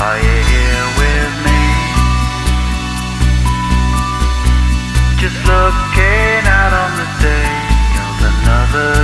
Are you here with me? Just looking out on the day of another